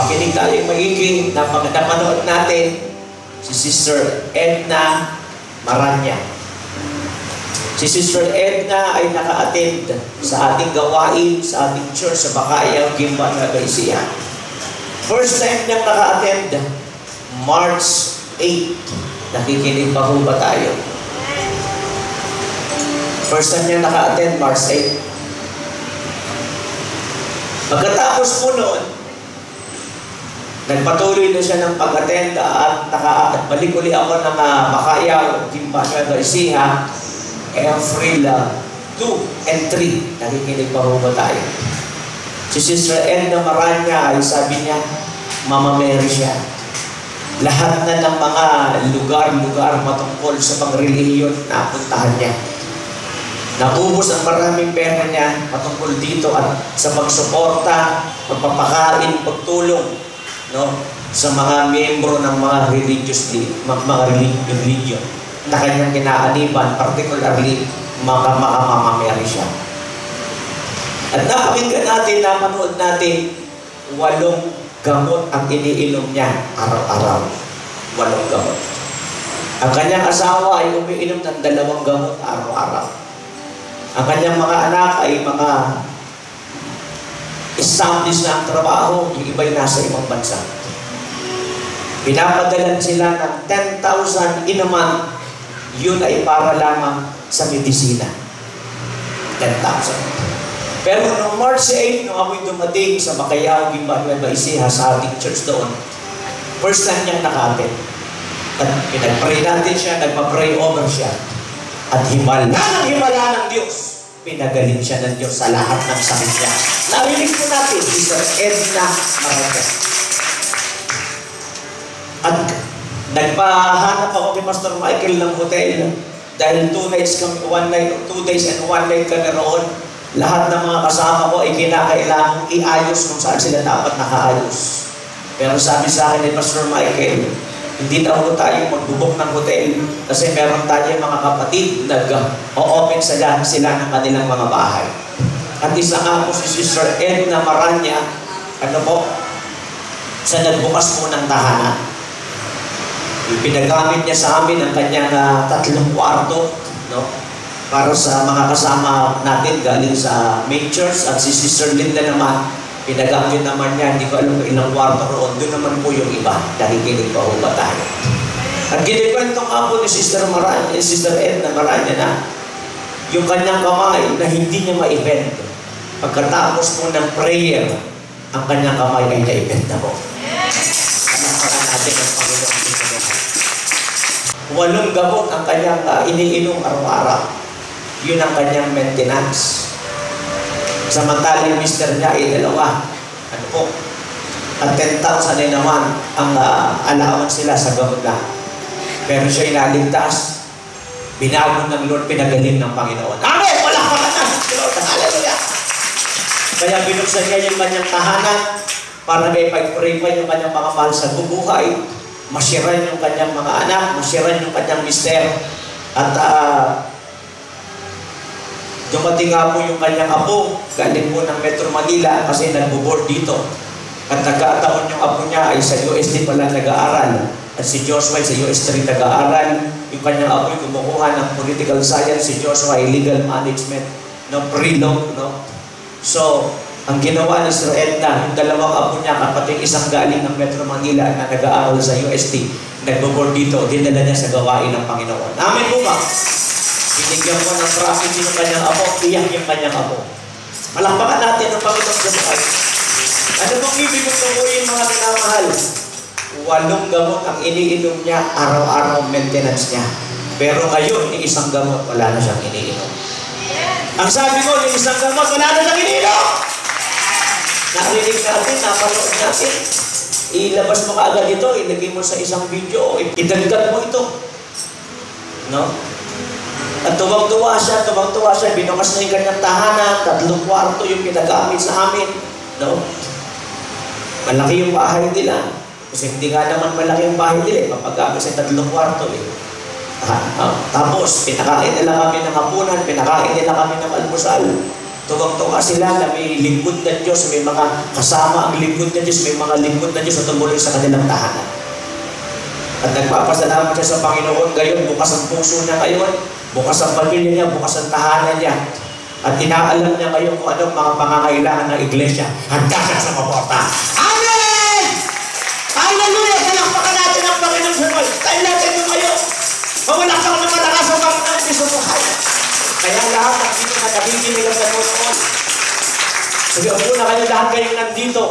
Makinig tayo maigi na pag napanood natin si Sister Edna Maranya. Si Sister Edna ay naka-attend sa ating gawain, sa ating church, sa Bakayaw, Gimba, Ecija. First time niyang naka-attend, March 8. Nakikinig pa ho ba tayo? First time niyang naka-attend, March 8. Pagkatapos po noon, nagpatuloy na siya ng pag-attend at, naka, at balik uli ako ng uh, Nueva Ecija, April uh, 2 and 3. Nakikinig pa ho ba tayo? Si Sister Edna Maranya ay sabi niya, Mama Mary siya. Lahat na ng mga lugar-lugar matungkol sa pangreliyon na puntahan niya. Naubos ang maraming pera niya patungkol dito at sa pagsuporta, pagpapakain, pagtulong no, sa mga miyembro ng mga religious mga, mga religion na kanyang kinaaniban, particularly mga mga mamameri siya. At napakinggan natin, napanood natin, walong gamot ang iniinom niya araw-araw. Walong gamot. Ang kanyang asawa ay umiinom ng dalawang gamot araw-araw. Ang kanyang mga anak ay mga established na ang trabaho, yung iba'y nasa ibang bansa. Pinapadalan sila ng 10,000 in a month, yun ay para lamang sa medisina. 10,000. Pero noong March 8, nung ako'y dumating sa Bacayao, Gimba, Nueva Ecija, sa ating church doon, first time niyang nakatid. At pinag-pray natin siya, nagpa-pray over siya. At himala ng himala ng Diyos. Pinagaling siya ng Diyos sa lahat ng sakit niya. Narinig po natin, Sister Edna Maragas. At nagpahanap ako kay Pastor Michael ng hotel dahil two nights kami, one night, two days and one night kami roon. Lahat ng mga kasama ko ay kinakailangan iayos kung saan sila dapat nakaayos. Pero sabi sa akin ni Pastor Michael, hindi daw tayo magbubok ng hotel kasi meron tayo mga kapatid nag-o-open sila, sila ng kanilang mga bahay. At isa nga po si Sister Edna Maranya, ano po, sa nagbukas po ng tahanan. Pinagamit niya sa amin ang kanyang uh, tatlong kwarto, no? Para sa mga kasama natin galing sa church at si Sister Linda naman, pinagamit naman niya, hindi ko alam kung ilang kwarto roon, doon naman po yung iba, nakikinig pa ho ba tayo. At kinikwento nga po ni Sister Maranya, eh, Sister Edna Maranya na yung kanyang kamay na hindi niya ma-event. Pagkatapos po ng prayer, ang kanyang kamay ay na-event na po. Panamparan natin ang Panginoon dito naman. Walong gamot ang kanyang uh, iniinom araw-araw. Yun ang kanyang maintenance. Samantala yung mister niya ay dalawa. Ano po? At 10,000 ay naman ang uh, allowance sila sa lang. Pero siya inaligtas. Binago ng Lord, pinagaling ng Panginoon. Amen! Wala ka na! Lord, hallelujah! Kaya binuksan niya yung kanyang tahanan para may pag-pray pa yung kanyang mga mahal sa bubuhay. Masiran yung kanyang mga anak, masiran yung kanyang mister. At uh, Dumating nga po yung kanyang apo, galing po ng Metro Manila kasi nagbo-board dito. At nagkataon yung apo niya ay sa USD pala nag-aaral. At si Joshua ay sa US3 nag-aaral. Yung kanyang apo ay kumukuha ng political science. Si Joshua ay legal management ng pre-law. No? So, ang ginawa ni Sir Edna, yung dalawang apo niya, kapatid isang galing ng Metro Manila na nag-aaral sa UST, nagbo-board dito, dinala niya sa gawain ng Panginoon. Amen po ba? Binigyan ko ng profit yung kanyang apo, iyak yung kanyang apo. Malakpakan natin ang Panginoon sa buhay. Ano bang ibig kong tunguyin mga minamahal? Walong gamot ang iniinom niya, araw-araw maintenance niya. Pero ngayon, yung isang gamot, wala na siyang iniinom. Ang sabi ko, yung isang gamot, wala na siyang iniinom! Narinig natin, napanood natin. Ilabas mo kaagad ito, ilagay mo sa isang video, idagdag mo ito. No? At tuwang-tuwa siya, tuwang-tuwa siya, binukas na yung kanyang tahanan, tatlong kwarto yung pinagamit sa amin. No? Malaki yung bahay nila. Kasi hindi nga naman malaki yung bahay nila, eh. mapagamit sa tatlong kwarto eh. Ah, tapos, pinakain nila kami ng hapunan, pinakain nila kami ng almusal. Tuwang-tuwa sila na may lingkod ng Diyos, may mga kasama ang lingkod ng Diyos, may mga lingkod ng Diyos na tumuloy sa kanilang tahanan. At nagpapasalamat siya sa Panginoon ngayon, bukas ang puso niya ngayon, bukas ang pamilya niya, bukas ang tahanan niya. At inaalam niya ngayon kung anong mga pangangailangan ng iglesia. Handa siya sa maporta. Amen! Hallelujah! Palakpakan natin ang Panginoon sa Lord. Tayo natin mo ngayon. Mawala ka ng malakas sa Panginoon sa buhay. Kaya lahat ng dito na nakikinig ang Panginoon. Sige, upo na kayo lahat kayong nandito.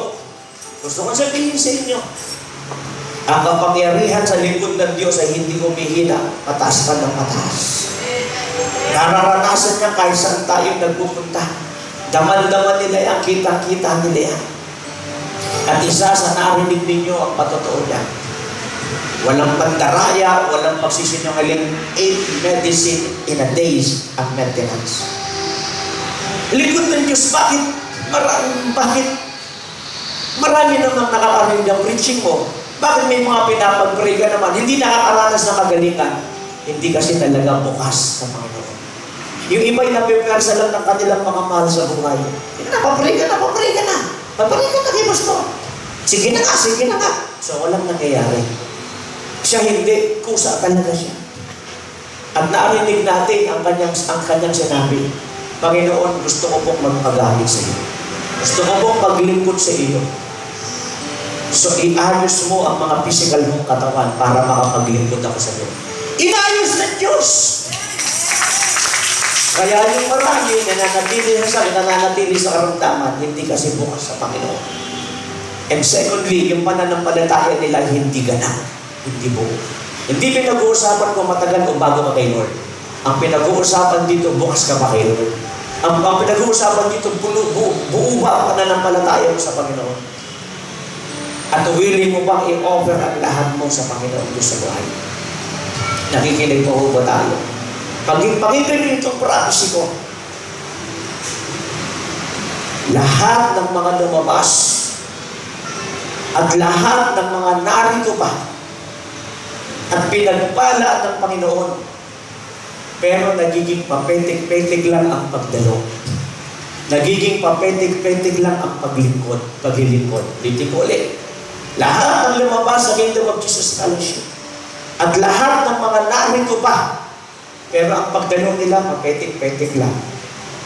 Gusto ko sabihin sa inyo, ang kapangyarihan sa lingkod ng Diyos ay hindi humihina, pataas pa ng pataas. Nararanasan niya kahit saan tayo nagpupunta. Daman-daman nila yan, kitang-kita nila yan. At isa sa narinig ninyo ang patotoo niya. Walang pandaraya, walang pagsisinungaling, eight medicine in a days ang maintenance. Lingkod ng Diyos, bakit? Marami, bakit? Marami namang nakakarinig ng preaching mo. Bakit may mga pinapag-pray ka naman? Hindi nakakaranas ng kagalingan. Hindi kasi talaga bukas sa Panginoon. Yung iba yung napipersa lang ng kanilang mga mahal sa buhay. Hindi na, papray ka na, papray ka na. Papray ka na kay Pastor. Sige na nga, sige na nga. So, walang nangyayari. Siya hindi, kusa talaga siya. At narinig natin ang kanyang, ang kanyang sinabi, Panginoon, gusto ko pong magpagamit sa iyo. Gusto ko pong maglingkod sa iyo. So, iayos mo ang mga physical mong katawan para makapaglingkod ako sa iyo. Inayos ng Diyos! Kaya yung marami nananatili sa sakit, nananatili sa karamdaman, hindi kasi bukas sa Panginoon. And secondly, yung pananampalataya nila hindi ganang, hindi buo. Hindi pinag-uusapan kung matagal o bago ka kay Lord. Ang pinag-uusapan dito, bukas ka ba kay Lord? Ang, ang pinag-uusapan dito, buo, buo, buo ba ang pananampalataya sa Panginoon? At willing mo bang i-offer ang lahat mo sa Panginoon Diyos sa buhay? Nakikinig po ba tayo? Pag pakinggan niyo itong prophecy ko, lahat ng mga lumabas at lahat ng mga narito pa at pinagpala ng Panginoon pero nagiging papetik-petik lang ang pagdalo. Nagiging papetik-petik lang ang paglingkod, paglilingkod. Dito po ulit. Lahat ng lumabas sa Kingdom of Jesus Fellowship at lahat ng mga narito pa pero ang pagdalo nila, papetik-petik lang.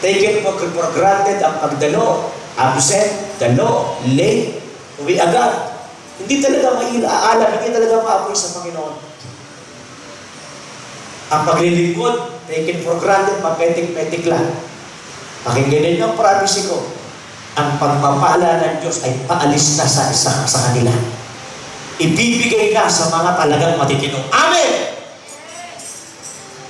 Taken for, for granted ang pagdalo. Absent, dalo, late, uwi agad. Hindi talaga mailaalam, hindi talaga maapoy sa Panginoon. Ang paglilingkod, taken for granted, papetik-petik lang. Pakinggan ninyo ang prophecy ko. Ang pagpapala ng Diyos ay paalis na sa isa sa kanila. Ibibigay na sa mga talagang matitino. Amen!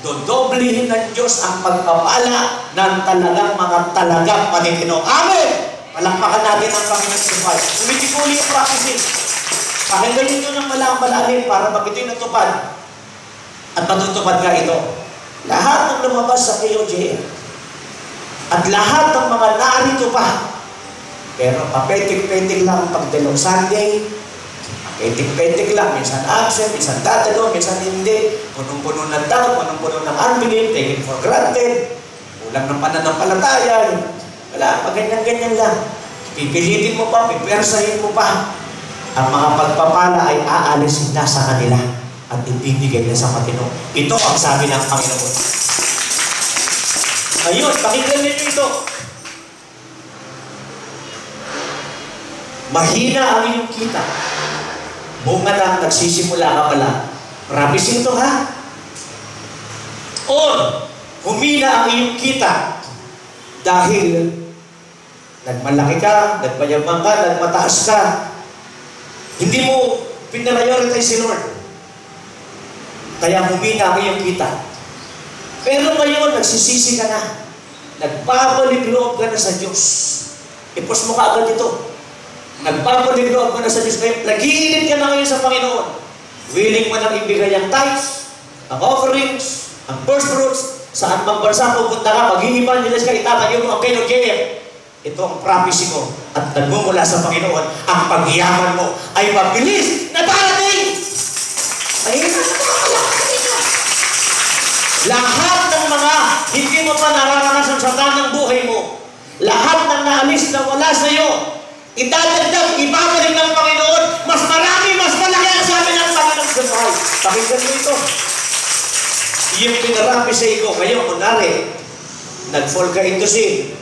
Dodoblihin ng Diyos ang pagpapala ng talagang mga talagang matitino. Amen! Palakpakan natin ang Panginoon sa buhay. Umitikuli yung prophecy. Pakinggan ninyo ng malang-malalim para pag ito'y natupad at matutupad ka ito. Lahat ng lumabas sa KOJ at lahat ng mga narito pa pero papetik-petik lang pag dalawang Sunday, papetik-petik lang, minsan absent, minsan tatalo, minsan hindi, punong-puno ng doubt, punong-puno ng unbelief, taken for granted, kulang ng pananampalataya, wala, pag ganyan-ganyan lang. Pipilitin mo pa, pipersahin mo pa. Ang mga pagpapala ay aalisin na sa kanila at ibibigay na sa matino. Ito ang sabi ng Panginoon. Ayun, pakinggan ninyo ito. Mahina ang iyong kita. Bunga lang, nagsisimula ka pala. Promise ito ha? Or, humina ang iyong kita dahil nagmalaki ka, nagmayaman ka, nagmataas ka. Hindi mo pinarioritize si Lord. Kaya humina ang iyong kita. Pero ngayon, nagsisisi ka na. Nagpapalik loob ka na sa Diyos. Ipos mo ka agad ito. Nagpapalik loob ka na sa Diyos. Ngayon, nag-iinit ka na ngayon sa Panginoon. Willing mo nang ibigay ang tithes, ang offerings, ang first fruits, saan bang bansa pupunta ka, mag-i-evangelize ka, mo ang kayo, JF. Ito ang prophecy ko at nagmumula sa Panginoon, ang pagyaman mo ay mabilis na darating! Ayun Lahat ng mga hindi mo pa nararanasan sa tanang buhay mo, Lahat ng naalis na wala sa iyo, idadagdag, ibabalik ng Panginoon, mas marami, mas malaki ang sabi ng Panginoon sa buhay. Pakinggan mo ito. Yung pinarami sa iyo, ngayon, kunwari, nag-fall ka into sin,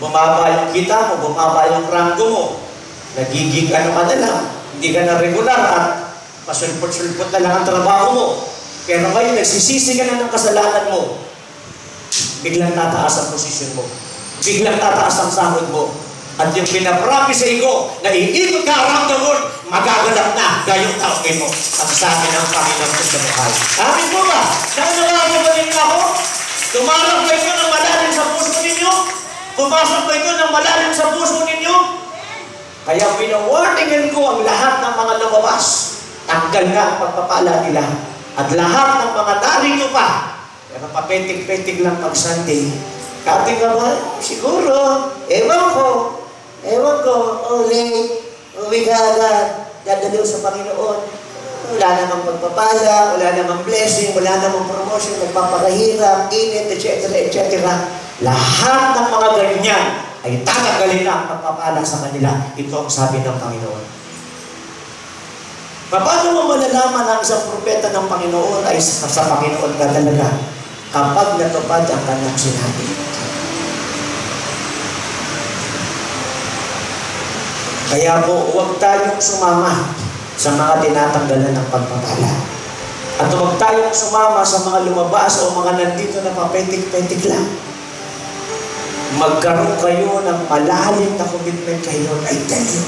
bumaba yung kita mo, bumaba yung ranggo mo, nagiging ano ka na lang, hindi ka na regular at pasulpot-sulpot na lang ang trabaho mo. Pero ngayon, nagsisisi ka na ng kasalanan mo, biglang tataas ang posisyon mo. Biglang tataas ang sahod mo. At yung pinapromise sa iyo na iikot ka around the world, magagalap na gayong taongin mo. Ang sabi ng Panginoon ko sa buhay. Amin po ba? Ba ninyo ako? Tumarap ba ito ng malalim sa puso ninyo? Pumasok ba ito ng malalim sa puso ninyo? Kaya pinawarningan ko ang lahat ng mga lumabas. Tanggal na ang pagpapala nila. At lahat ng mga narito pa, pero papetik-petik lang pag Sunday, Kati ka ba? Siguro. Ewan ko. Ewan ko. Uli. Agad. Dadaliw sa Panginoon. Wala namang pagpapala, wala namang blessing, wala namang promotion, nagpapakahirap, init, etc., etc. Lahat ng mga ganyan ay tatanggalin na ang pagpapala sa kanila. Ito ang sabi ng Panginoon. Paano mo malalaman ang isang propeta ng Panginoon ay sa, sa Panginoon ka talaga? Kapag natupad ang kanyang sinabi. Kaya po, huwag tayong sumama sa mga tinatanggalan ng pagpapala. At huwag tayong sumama sa mga lumabas o mga nandito na papetik-petik lang. Magkaroon kayo ng malalim na commitment kayo ay tayo.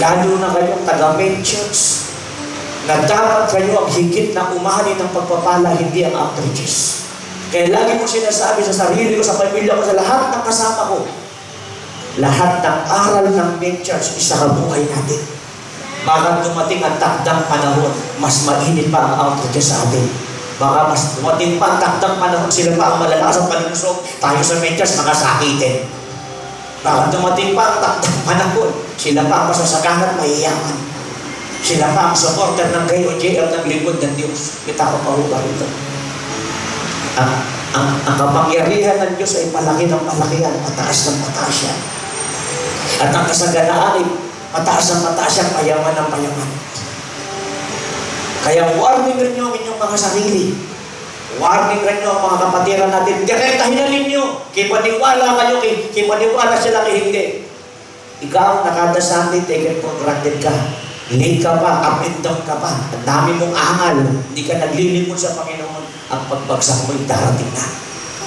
Lalo na kayong church na dapat kayo ang higit na umahali ng pagpapala, hindi ang outreaches. Kaya lagi mo sinasabi sa sarili ko, sa pamilya ko, sa lahat ng kasama ko, lahat ng aral ng main church isa sa buhay natin. Baka dumating ang takdang panahon, mas mainit pa ang outreach sa atin. Baka mas dumating pa ang takdang panahon, sila pa ang malalakas ang tayo sa main church, mga sakitin. Baka dumating pa ang takdang panahon, sila pa ang masasakahan, mayayaman. Sila pa ang supporter ng kayo, JL ng lingkod ng Diyos. Kita ko pa ba ito? Ang, ang, ang kapangyarihan ng Diyos ay palaki ng palaki yan, pataas ng pataas yan. At ang kasaganaan ay mataas ang mataas ang payaman ng payaman. Kaya warning rin nyo ang inyong mga sarili. Warning rin nyo ang mga kapatiran natin. Direktahin na ninyo. Kay paniwala kayo, kay, kay paniwala sila kay hindi. Ikaw, nakada Sunday, taken for granted ka. Late ka pa, up ka pa. Ang dami mong angal. Hindi ka naglilimon sa Panginoon. Ang pagbagsak mo'y darating na.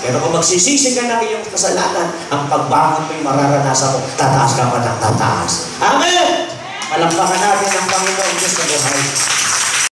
Pero kung magsisisi ka ng iyong kasalanan, ang pagbangon mo'y mararanasan mo, tataas ka pa ng tataas. Amen! Palakpakan natin ang Panginoon Diyos na buhay.